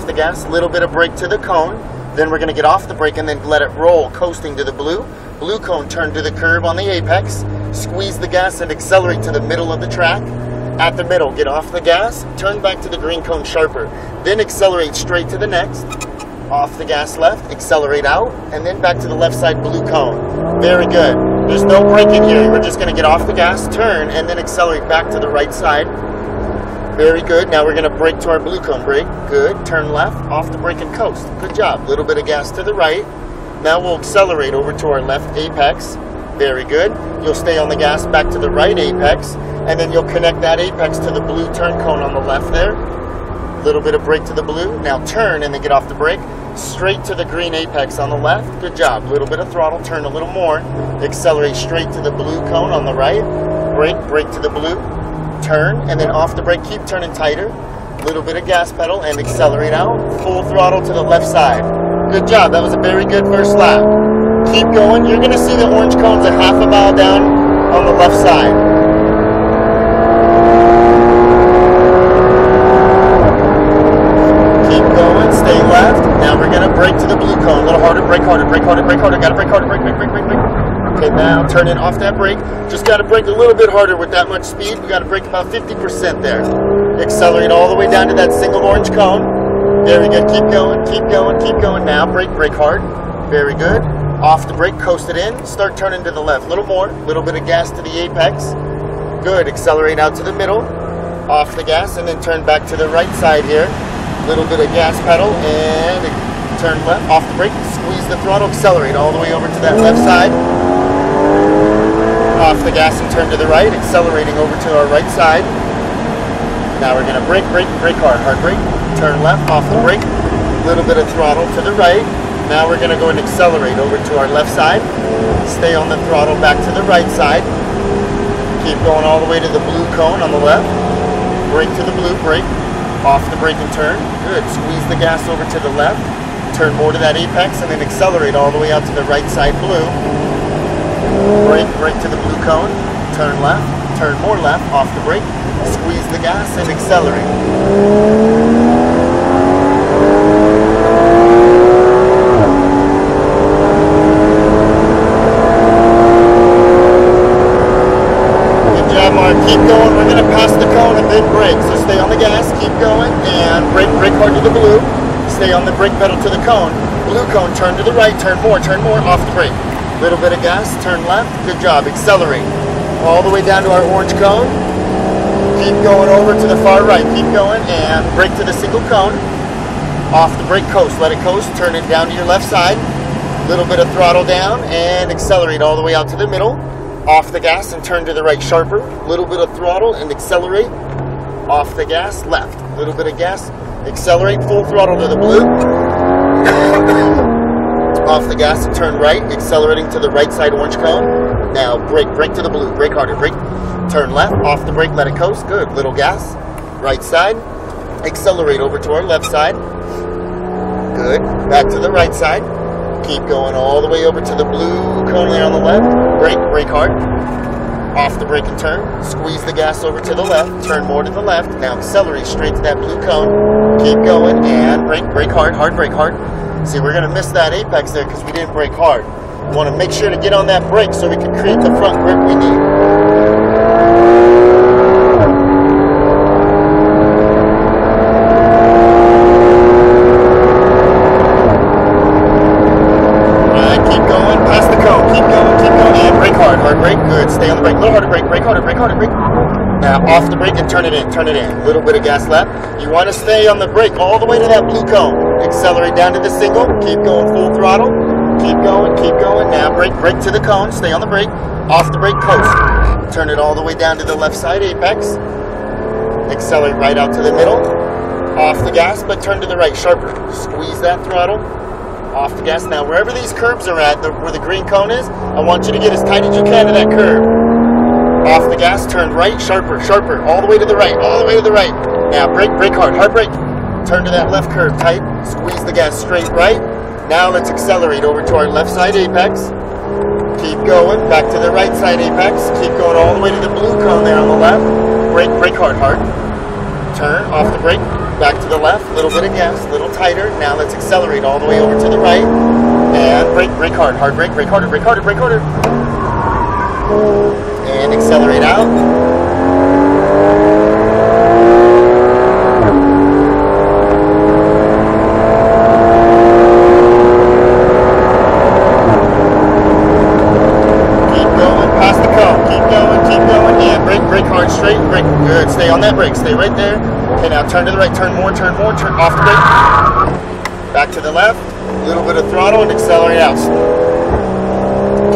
off the gas, a little bit of brake to the cone. Then we're going to get off the brake and then let it roll, coasting to the blue. Blue cone, turn to the curb on the apex, squeeze the gas and accelerate to the middle of the track. At the middle, get off the gas, turn back to the green cone sharper. Then accelerate straight to the next. Off the gas left, accelerate out, and then back to the left side blue cone. Very good. There's no braking here. We're just going to get off the gas, turn, and then accelerate back to the right side. Very good. Now we're going to brake to our blue cone brake. Good. Turn left, off the brake and coast. Good job. Little bit of gas to the right. Now we'll accelerate over to our left apex. Very good. You'll stay on the gas back to the right apex, and then you'll connect that apex to the blue turn cone on the left there. Little bit of brake to the blue. Now turn and then get off the brake. Straight to the green apex on the left. Good job. Little bit of throttle. Turn a little more. Accelerate straight to the blue cone on the right. Brake, brake to the blue turn, and then off the brake, keep turning tighter. Little bit of gas pedal and accelerate out. Full throttle to the left side. Good job. That was a very good first lap. Keep going. You're to see the orange cones a half a mile down on the left side. Keep going. Stay left. Now we're to brake to the blue cone. A little harder. Brake harder. Brake harder. Brake harder. Got to brake harder. Brake, brake, brake, brake, brake. Okay, now turn it off that brake. Just got to brake a little bit harder with that much speed. We got to brake about 50% there. Accelerate all the way down to that single orange cone. Very good. Keep going, keep going, keep going. Now brake, brake hard. Very good. Off the brake, coast it in. Start turning to the left. A little more. A little bit of gas to the apex. Good. Accelerate out to the middle. Off the gas and then turn back to the right side here. A little bit of gas pedal and turn left. Off the brake. Squeeze the throttle. Accelerate all the way over to that left side off the gas and turn to the right, accelerating over to our right side. Now we're going to brake, brake, brake hard, hard brake, turn left, off the brake, a little bit of throttle to the right. Now we're going to go and accelerate over to our left side, stay on the throttle back to the right side, keep going all the way to the blue cone on the left, brake to the blue, brake, off the brake and turn, good, squeeze the gas over to the left, turn more to that apex and then accelerate all the way out to the right side blue, brake, brake to the cone, turn left, turn more left, off the brake, squeeze the gas and accelerate. Keep going. We're going to pass the cone and then brake. So stay on the gas, keep going, and brake, brake hard to the blue. Stay on the brake pedal to the cone. Blue cone, turn to the right, turn more, turn more, off the brake. Little bit of gas, turn left. Good job. Accelerate. All the way down to our orange cone. Keep going over to the far right. Keep going and brake to the single cone. Off the brake coast. Let it coast. Turn it down to your left side. Little bit of throttle down and accelerate all the way out to the middle. Off the gas and turn to the right sharper. Little bit of throttle and accelerate. Off the gas, left. Little bit of gas. Accelerate full throttle to the blue. off the gas and turn right, accelerating to the right side orange cone. Now brake, brake to the blue, brake harder, brake, turn left, off the brake, let it coast, good, little gas, right side, accelerate over to our left side, good, back to the right side, keep going all the way over to the blue cone there on the left, brake, brake hard, off the brake and turn, squeeze the gas over to the left, turn more to the left, now accelerate straight to that blue cone, keep going, and brake, brake hard, hard, brake hard, See, we're going to miss that apex there because we didn't brake hard. We want to make sure to get on that brake so we can create the front grip we need. Keep going, past the cone, keep going, keep going, and hard, hard brake, good, stay on the brake, little harder harder, brake harder. Now off the brake and turn it in, turn it in, a little bit of gas left. You want to stay on the brake all the way to that blue cone. Accelerate down to the single, keep going full throttle, keep going, keep going. Now brake, brake to the cone, stay on the brake, off the brake, coast. Turn it all the way down to the left side apex. Accelerate right out to the middle, off the gas, but turn to the right, sharper. Squeeze that throttle, off the gas. Now, wherever these curbs are at, the, where the green cone is, I want you to get as tight as you can to that curb. Off the gas, turn right, sharper, sharper, all the way to the right, all the way to the right. Now, brake, brake hard, hard brake. Turn to that left curve tight. Squeeze the gas straight right. Now let's accelerate over to our left side apex. Keep going, back to the right side apex. Keep going all the way to the blue cone there on the left. Brake, brake hard, hard. Turn, off the brake. back to the left, little bit of gas, a little tighter. Now let's accelerate all the way over to the right. And brake, brake hard, hard brake, brake harder, brake harder, brake harder. And accelerate out. Keep going past the cone. Keep going, keep going. And brake, brake hard, straight, brake. Good. Stay on that brake. Stay right there. Okay, now turn to the right. Turn more, turn more, turn off the brake. Back to the left. A little bit of throttle and accelerate out.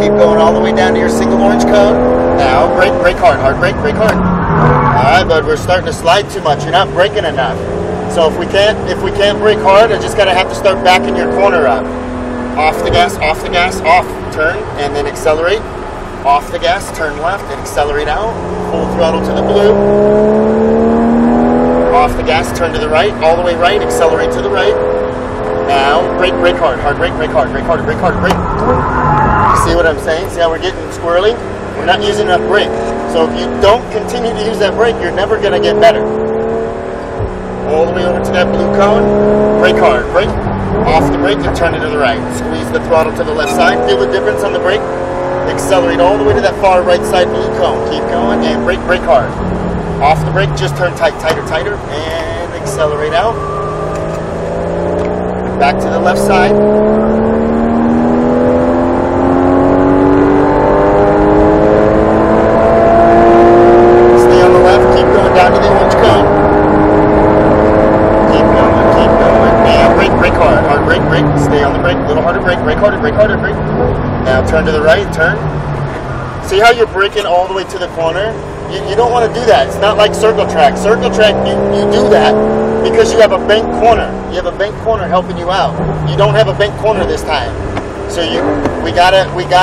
Keep going all the way down to your single orange cone. Now brake, brake hard, hard brake, brake hard. All right, bud. We're starting to slide too much. You're not braking enough. So if we can't, if we can't brake hard, I just gotta have to start backing your corner up. Off the gas, off the gas, off. Turn and then accelerate. Off the gas, turn left and accelerate out. Full throttle to the blue. Off the gas, turn to the right, all the way right, accelerate to the right. Now brake, brake hard, hard brake, brake hard, brake hard, brake hard, brake. See what I'm saying? See how we're getting squirrely? We're not using enough brake. So if you don't continue to use that brake, you're never gonna get better. All the way over to that blue cone, brake hard, brake. Off the brake and turn it to the right. Squeeze the throttle to the left side. Feel the difference on the brake? Accelerate all the way to that far right side blue cone. Keep going and brake, brake hard. Off the brake, just turn tight, tighter, tighter, and accelerate out. Back to the left side. Stay on the left, keep going down to the orange cone. Keep going, keep going. Brake, brake hard. Hard brake, brake. Stay on the brake. A little harder brake, brake harder, brake harder, brake. Now turn to the right, turn. See how you're braking all the way to the corner? You, you don't want to do that. It's not like circle track. Circle track, you, you do that because you have a bank corner. You have a bank corner helping you out. You don't have a bank corner this time. So you we gotta we gotta